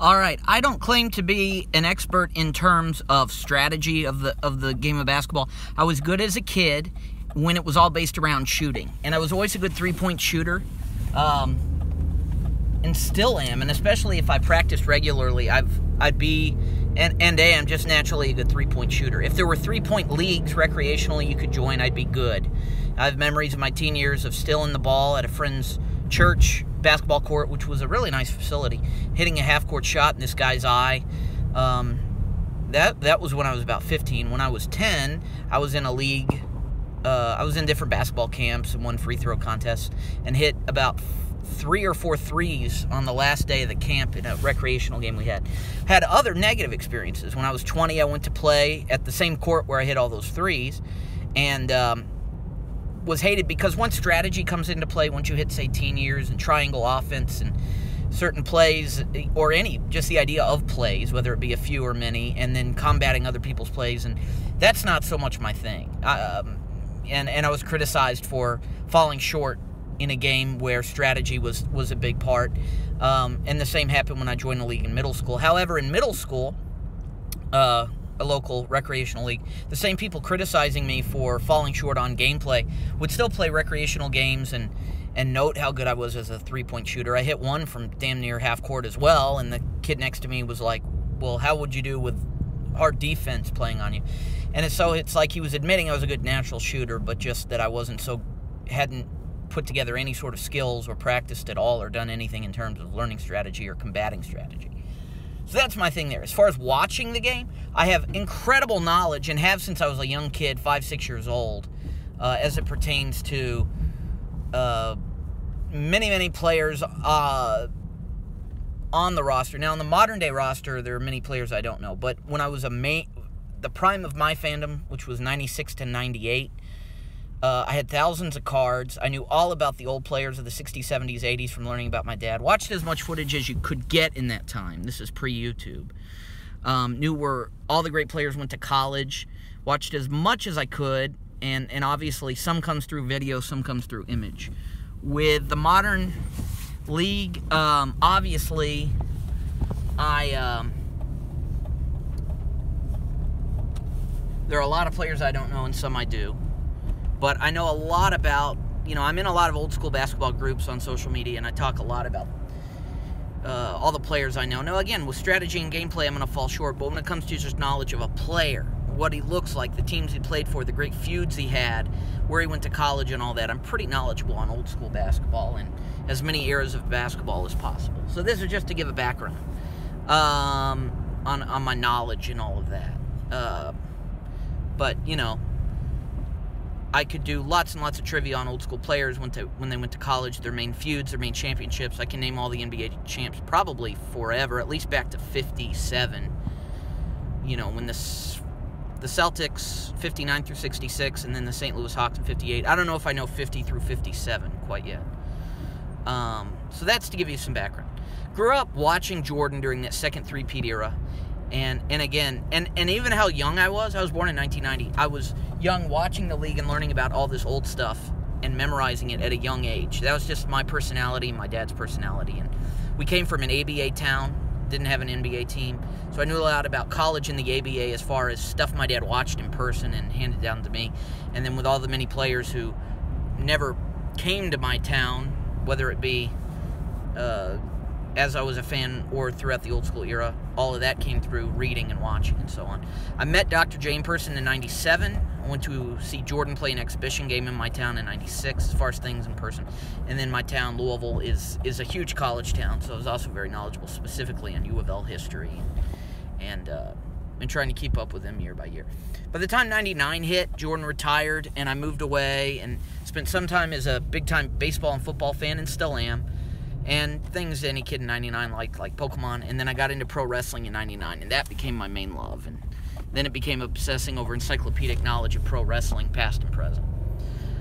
All right, I don't claim to be an expert in terms of strategy of the of the game of basketball. I was good as a kid when it was all based around shooting, and I was always a good three point shooter, um, and still am. And especially if I practiced regularly, I've I'd be and and am just naturally a good three point shooter. If there were three point leagues recreationally you could join, I'd be good. I have memories of my teen years of stealing the ball at a friend's church basketball court, which was a really nice facility, hitting a half court shot in this guy's eye. Um, that that was when I was about 15. When I was 10, I was in a league. Uh, I was in different basketball camps and won free throw contests and hit about three or four threes on the last day of the camp in a recreational game we had. Had other negative experiences. When I was 20, I went to play at the same court where I hit all those threes, and um, was hated because once strategy comes into play, once you hit, say, teen years and triangle offense and certain plays, or any, just the idea of plays, whether it be a few or many, and then combating other people's plays, and that's not so much my thing. Um, and, and I was criticized for falling short in a game where strategy was, was a big part. Um, and the same happened when I joined the league in middle school. However, in middle school, uh, a local recreational league, the same people criticizing me for falling short on gameplay would still play recreational games and and note how good I was as a three-point shooter. I hit one from damn near half court as well, and the kid next to me was like, "Well, how would you do with hard defense playing on you?" And so it's like he was admitting I was a good natural shooter, but just that I wasn't so hadn't put together any sort of skills or practiced at all or done anything in terms of learning strategy or combating strategy. So that's my thing there. As far as watching the game, I have incredible knowledge and have since I was a young kid, five, six years old, uh, as it pertains to uh, many, many players uh, on the roster. Now, on the modern day roster, there are many players I don't know. But when I was a main, the prime of my fandom, which was 96 to 98, uh, I had thousands of cards. I knew all about the old players of the 60s, 70s, 80s from learning about my dad. Watched as much footage as you could get in that time. This is pre YouTube. Um, knew where all the great players went to college. Watched as much as I could. And, and obviously, some comes through video, some comes through image. With the modern league, um, obviously, I. Um, there are a lot of players I don't know, and some I do but I know a lot about, you know, I'm in a lot of old school basketball groups on social media, and I talk a lot about uh, all the players I know. Now, again, with strategy and gameplay, I'm going to fall short, but when it comes to just knowledge of a player, what he looks like, the teams he played for, the great feuds he had, where he went to college, and all that, I'm pretty knowledgeable on old school basketball and as many eras of basketball as possible. So, this is just to give a background um, on, on my knowledge and all of that. Uh, but, you know, I could do lots and lots of trivia on old school players when, to, when they went to college, their main feuds, their main championships. I can name all the NBA champs probably forever, at least back to 57. You know, when the, the Celtics, 59 through 66, and then the St. Louis Hawks in 58. I don't know if I know 50 through 57 quite yet. Um, so that's to give you some background. Grew up watching Jordan during that second three-peat era and and again and and even how young I was I was born in 1990 I was young watching the league and learning about all this old stuff and memorizing it at a young age. That was just my personality my dad's personality. And we came from an ABA town didn't have an NBA team. So I knew a lot about college and the ABA as far as stuff my dad watched in person and handed down to me. And then with all the many players who never came to my town whether it be uh, as I was a fan or throughout the old school era, all of that came through reading and watching and so on. I met Dr. J in person in 97. I went to see Jordan play an exhibition game in my town in 96 as far as things in person. And then my town, Louisville, is, is a huge college town, so I was also very knowledgeable specifically on U of L history and uh, been trying to keep up with them year by year. By the time 99 hit, Jordan retired and I moved away and spent some time as a big time baseball and football fan and still am and things any kid in 99 like like Pokemon and then I got into pro wrestling in 99 and that became my main love and then it became obsessing over encyclopedic knowledge of pro wrestling past and present.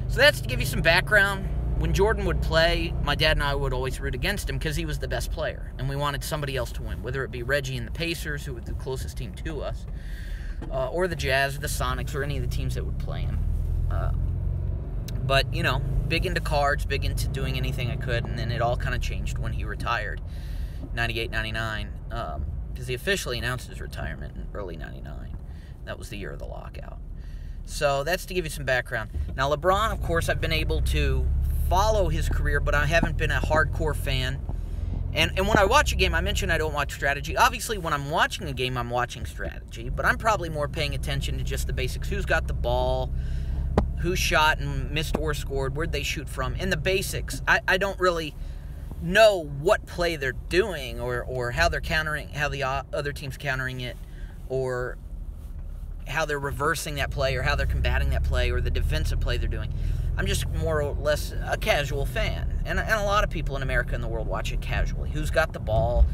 So that's to give you some background. When Jordan would play, my dad and I would always root against him because he was the best player and we wanted somebody else to win, whether it be Reggie and the Pacers who were the closest team to us uh, or the Jazz or the Sonics or any of the teams that would play him. Uh, but, you know, big into cards, big into doing anything I could, and then it all kind of changed when he retired. 98 99, because um, he officially announced his retirement in early 99. That was the year of the lockout. So that's to give you some background. Now, LeBron, of course, I've been able to follow his career, but I haven't been a hardcore fan. And, and when I watch a game, I mentioned I don't watch strategy. Obviously, when I'm watching a game, I'm watching strategy, but I'm probably more paying attention to just the basics who's got the ball, who shot and missed or scored, where'd they shoot from, and the basics. I, I don't really know what play they're doing or, or how they're countering, how the uh, other team's countering it, or how they're reversing that play or how they're combating that play or the defensive play they're doing. I'm just more or less a casual fan. And, and a lot of people in America and the world watch it casually. Who's got the ball?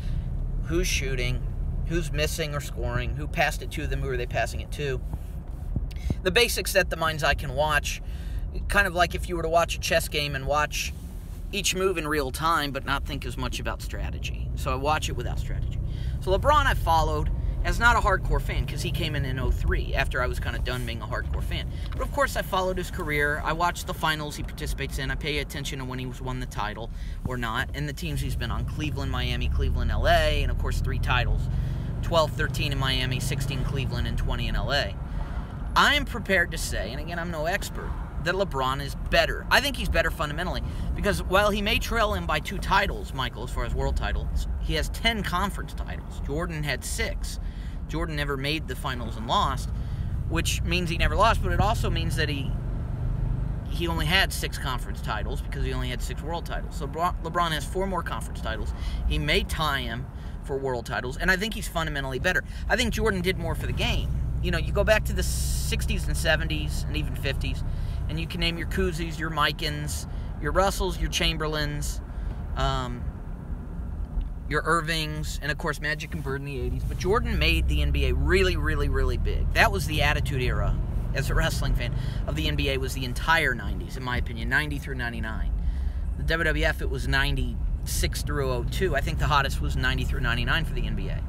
Who's shooting? Who's missing or scoring? Who passed it to them? Who are they passing it to? The basics that the mind's eye can watch, kind of like if you were to watch a chess game and watch each move in real time but not think as much about strategy. So I watch it without strategy. So LeBron I followed as not a hardcore fan because he came in in 03 after I was kind of done being a hardcore fan. But of course, I followed his career. I watched the finals he participates in. I pay attention to when he was won the title or not, and the teams he's been on Cleveland, Miami, Cleveland, LA, and of course, three titles 12, 13 in Miami, 16 Cleveland, and 20 in LA. I am prepared to say, and again, I'm no expert, that LeBron is better. I think he's better fundamentally because while he may trail him by two titles, Michael, as far as world titles, he has 10 conference titles. Jordan had six. Jordan never made the finals and lost, which means he never lost, but it also means that he he only had six conference titles because he only had six world titles. So LeBron has four more conference titles. He may tie him for world titles, and I think he's fundamentally better. I think Jordan did more for the game. You know, you go back to the 60s and 70s and even 50s, and you can name your Cousys, your Mikans, your Russells, your Chamberlains, um, your Ervings, and of course Magic and Bird in the 80s. But Jordan made the NBA really, really, really big. That was the attitude era, as a wrestling fan, of the NBA was the entire 90s, in my opinion, 90 through 99. The WWF, it was 96 through 02. I think the hottest was 90 through 99 for the NBA.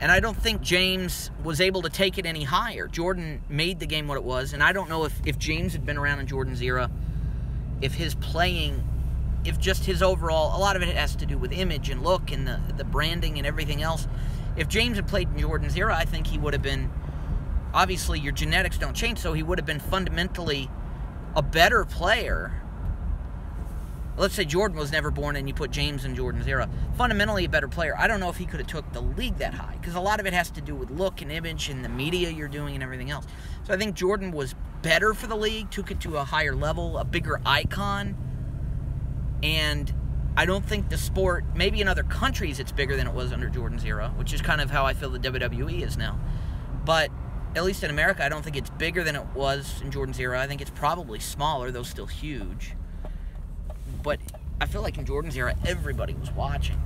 And I don't think James was able to take it any higher. Jordan made the game what it was, and I don't know if, if James had been around in Jordan's era, if his playing if just his overall, a lot of it has to do with image and look and the, the branding and everything else. If James had played in Jordan's era, I think he would have been, obviously, your genetics don't change, so he would have been fundamentally a better player. Let's say Jordan was never born and you put James in Jordan's era. Fundamentally a better player. I don't know if he could have took the league that high because a lot of it has to do with look and image and the media you're doing and everything else. So I think Jordan was better for the league, took it to a higher level, a bigger icon and I don't think the sport, maybe in other countries it's bigger than it was under Jordan's era, which is kind of how I feel the WWE is now. But at least in America, I don't think it's bigger than it was in Jordan's era. I think it's probably smaller, though still huge. But I feel like in Jordan's era, everybody was watching.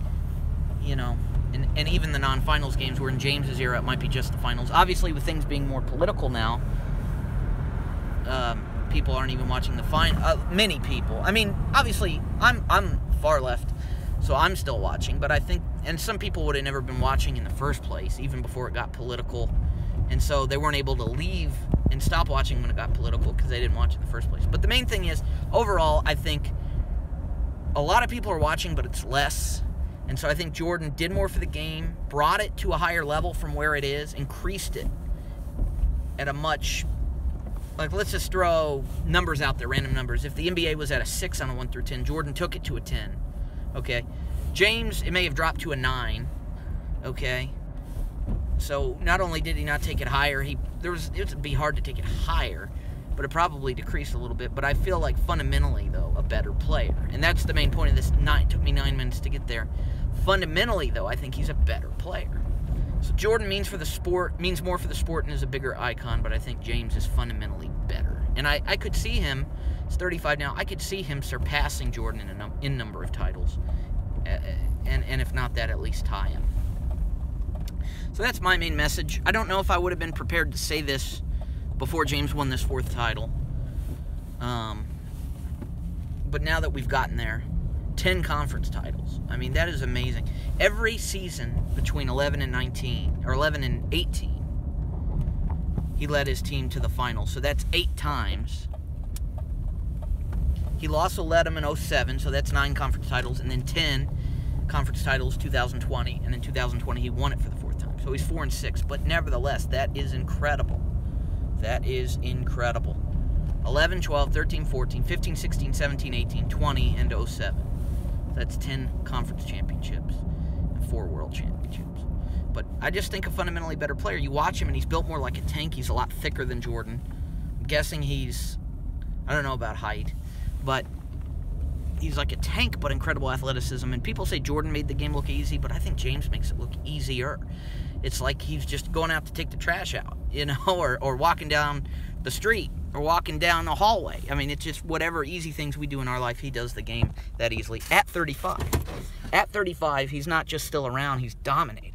You know, and, and even the non finals games were in James's era, it might be just the finals. Obviously, with things being more political now, um, people aren't even watching the fine. Uh, many people. I mean, obviously, I'm I'm far left, so I'm still watching. But I think, and some people would have never been watching in the first place, even before it got political, and so they weren't able to leave and stop watching when it got political because they didn't watch it in the first place. But the main thing is, overall, I think a lot of people are watching, but it's less. And so I think Jordan did more for the game, brought it to a higher level from where it is, increased it at a much like let's just throw numbers out there, random numbers. If the NBA was at a six on a one through ten, Jordan took it to a ten. Okay, James it may have dropped to a nine. Okay, so not only did he not take it higher, he there was it would be hard to take it higher, but it probably decreased a little bit. But I feel like fundamentally though a better player, and that's the main point of this. Nine took me nine minutes to get there. Fundamentally though, I think he's a better player. So Jordan means for the sport means more for the sport and is a bigger icon, but I think James is fundamentally better. And I, I could see him. He's 35 now. I could see him surpassing Jordan in a num- in number of titles, uh, and and if not that, at least tie him. So that's my main message. I don't know if I would have been prepared to say this before James won this fourth title. Um, but now that we've gotten there, 10 conference titles. I mean, that is amazing. Every season between 11 and 19, or 11 and 18, he led his team to the final. So that's eight times. He also led them in 07, so that's nine conference titles, and then 10 conference titles 2020, and in 2020 he won it for the fourth time. So he's four and six. But nevertheless, that is incredible. That is incredible. 11, 12, 13, 14, 15, 16, 17, 18, 20, and 07. That's 10 conference championships and four world championships. But I just think a fundamentally better player. You watch him and he's built more like a tank. He's a lot thicker than Jordan. I'm guessing he's, I don't know about height, but he's like a tank, but incredible athleticism. And people say Jordan made the game look easy, but I think James makes it look easier. It's like he's just going out to take the trash out, you know, or, or walking down the street or walking down the hallway. I mean, it's just whatever easy things we do in our life, he does the game that easily at 35. At 35, he's not just still around, he's dominating.